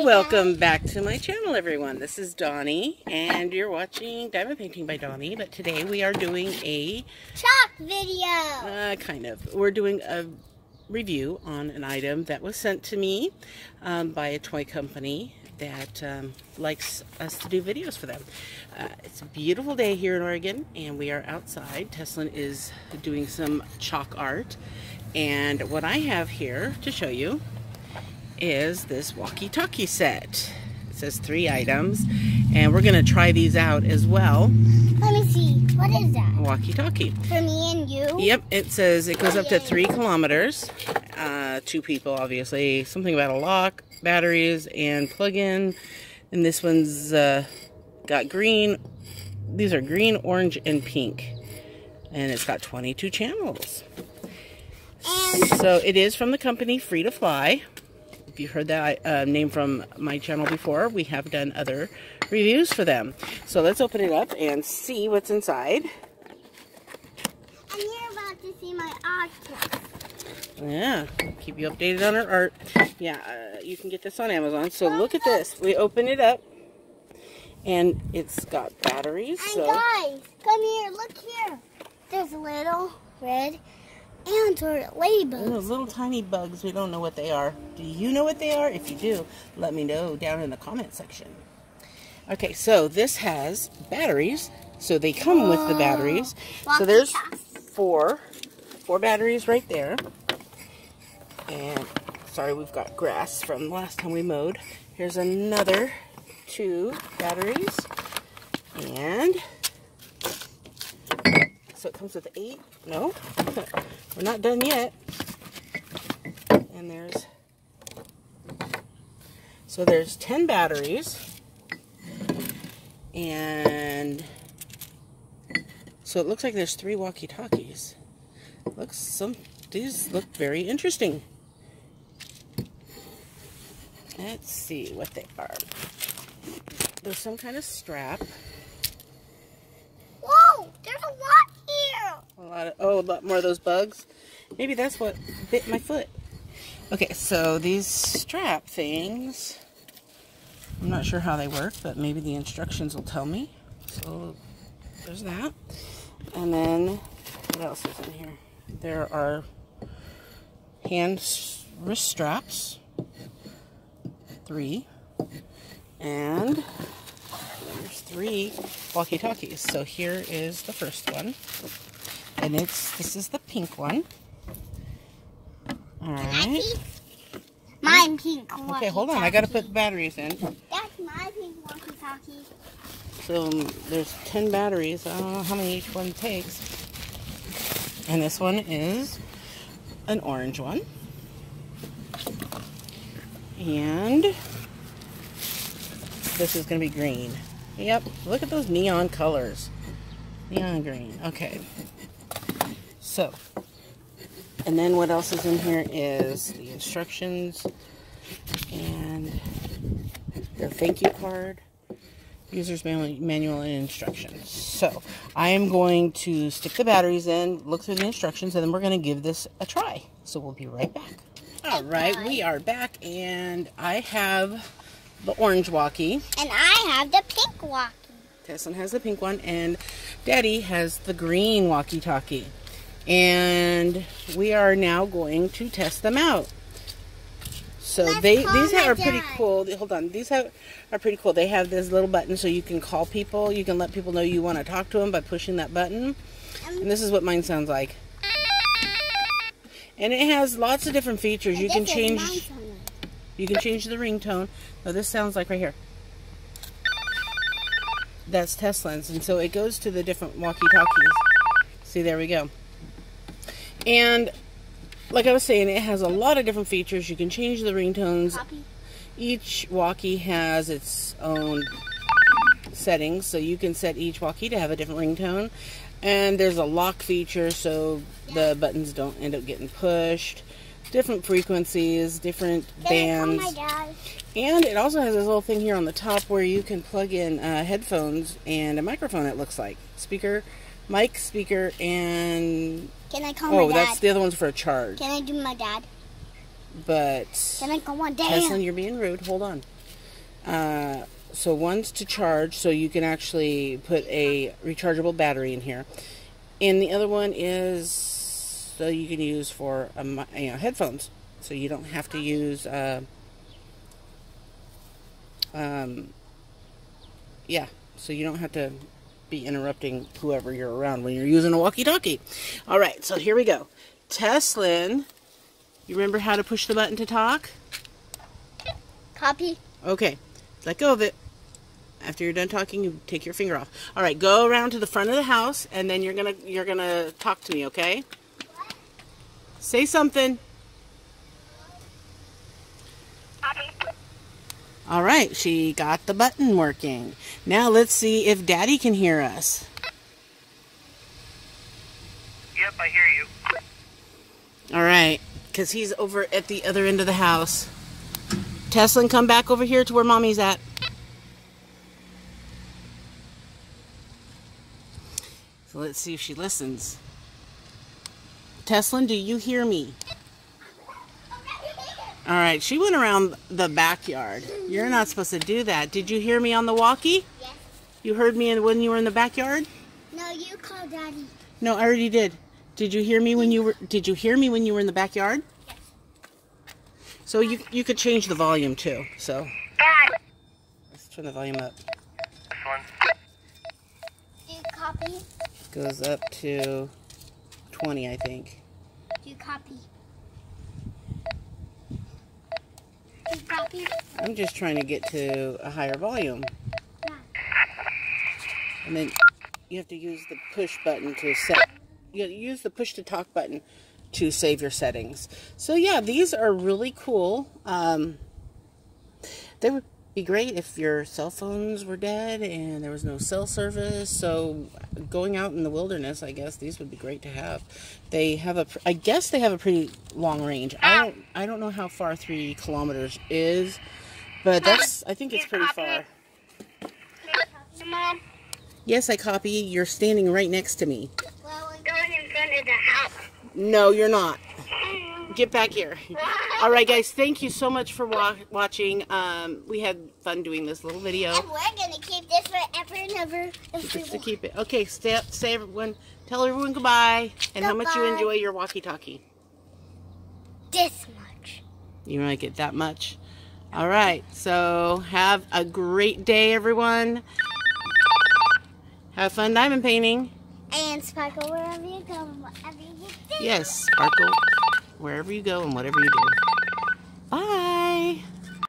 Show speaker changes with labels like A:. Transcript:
A: Welcome back to my channel, everyone. This is Doni, and you're watching Diamond Painting by Doni. But today we are doing a
B: chalk video.
A: Uh, kind of. We're doing a review on an item that was sent to me um, by a toy company that um, likes us to do videos for them. Uh, it's a beautiful day here in Oregon, and we are outside. Tesslynn is doing some chalk art, and what I have here to show you is this walkie-talkie set. It says three items, and we're going to try these out as well.
B: Let me see. What is that?
A: Walkie-talkie.
B: For me and you?
A: Yep, it says it goes up to three kilometers. Uh, two people, obviously. Something about a lock, batteries, and plug-in. And this one's uh, got green. These are green, orange, and pink. And it's got 22 channels.
B: And
A: so it is from the company Free to Fly if you heard that uh, name from my channel before, we have done other reviews for them. So let's open it up and see what's inside.
B: And you're about to see my art
A: Yeah, keep you updated on our art. Yeah, uh, you can get this on Amazon. So look at this. We open it up, and it's got batteries.
B: And
A: so.
B: guys, come here. Look here. There's a little red and or ladybugs.
A: Those little tiny bugs, we don't know what they are. Do you know what they are? If you do, let me know down in the comment section. Okay, so this has batteries. So they come with the batteries. So there's four, four batteries right there. And sorry, we've got grass from last time we mowed. Here's another two batteries. And so it comes with eight. No, we're not done yet. And there's, so there's 10 batteries. And so it looks like there's three walkie-talkies. Looks some, these look very interesting. Let's see what they are. There's some kind of strap. Whoa, there's A lot of, oh, a lot more of those bugs. Maybe that's what bit my foot. Okay, so these strap things, I'm not sure how they work, but maybe the instructions will tell me. So there's that. And then, what else is in here? There are hand wrist straps, three, and there's three walkie-talkies. So here is the first one. And it's this is the pink one. All right.
B: Mine pink. one.
A: Okay, hold on. I got to put the batteries in.
B: That's my pink walkie-talkie.
A: So um, there's 10 batteries. I don't know how many each one takes. And this one is an orange one. And this is going to be green. Yep, look at those neon colors. Neon green. Okay. So, and then what else is in here is the instructions and the thank you card, user's manual and instructions. So, I am going to stick the batteries in, look through the instructions, and then we're going to give this a try. So, we'll be right back. All right, we are back, and I have the orange walkie.
B: And I have the pink walkie.
A: Tesslynn has the pink one, and Daddy has the green walkie-talkie and we are now going to test them out. So
B: Let's
A: they these are pretty cool. Hold on, these have, are pretty cool. They have this little button so you can call people. You can let people know you want to talk to them by pushing that button. And this is what mine sounds like. And it has lots of different features. You can change. You can change the ringtone. Now this sounds like right here. That's Tesslynn's. and so it goes to the different walkie-talkies. See, there we go. And like I was saying, it has a lot of different features. You can change the ringtones. Each walkie has its own settings, so you can set each walkie to have a different ringtone. And there's a lock feature, so the buttons don't end up getting pushed. Different frequencies, different bands. And it also has this little thing here on the top where you can plug in uh, headphones and a microphone, it looks like. Speaker, mic, speaker, and
B: can I call
A: oh,
B: my dad?
A: Oh, that's the other one's for a charge.
B: Can I do my dad?
A: But.
B: Can I call my dad?
A: Tesslynn, you're being rude. Hold on. Uh, so one's to charge, so you can actually put a rechargeable battery in here, and the other one is so you can use for um, you know headphones, so you don't have to use. Uh, um, yeah, so you don't have to be interrupting whoever you're around when you're using a walkie-talkie. All right, so here we go. Tesslynn, you remember how to push the button to talk?
B: Copy.
A: Okay, let go of it. After you're done talking, you take your finger off. All right, go around to the front of the house, and then you're gonna you're gonna talk to me, okay? Say something. All right, she got the button working. Now let's see if Daddy can hear us.
C: Yep, I hear you.
A: All right, because he's over at the other end of the house. Tesslynn, come back over here to where Mommy's at. So let's see if she listens. Tesslynn, do you hear me? All right, she went around the backyard. You're not supposed to do that. Did you hear me on the walkie?
B: Yes.
A: You heard me when you were in the backyard?
B: No, you called Daddy.
A: No, I already did. Did you hear me when you were Did you hear me when you were in the backyard?
B: Yes.
A: So you you could change the volume too. So
C: Dad!
A: let's turn the volume up.
C: This one.
B: Do you copy?
A: Goes up to 20, I think.
B: Do you copy? Do you copy?
A: I'm just trying to get to a higher volume.
B: Yeah.
A: And then you have to use the push button to set. You use the push to talk button to save your settings. So yeah, these are really cool. Um, they would be great if your cell phones were dead and there was no cell service. So going out in the wilderness, I guess these would be great to have. They have a, I guess they have a pretty long range. I don't, I don't know how far three kilometers is, but that's, I think it's pretty far. Yes, I copy. You're standing right next to me.
B: Well, we
C: going in front of the house.
A: No, you're not. Get back here. All right, guys. Thank you so much for wa- watching. Um, we had fun doing this little video
B: and we're gonna keep this forever and ever if we
A: just to
B: want.
A: keep it. Okay, stay up, say everyone, tell everyone goodbye, and how much you enjoy your walkie-talkie.
B: this much.
A: You like it that much? All right. So have a great day, everyone. Have fun diamond painting.
B: And sparkle wherever you go, whatever you do.
A: Yes, sparkle wherever you go and whatever you do. Bye.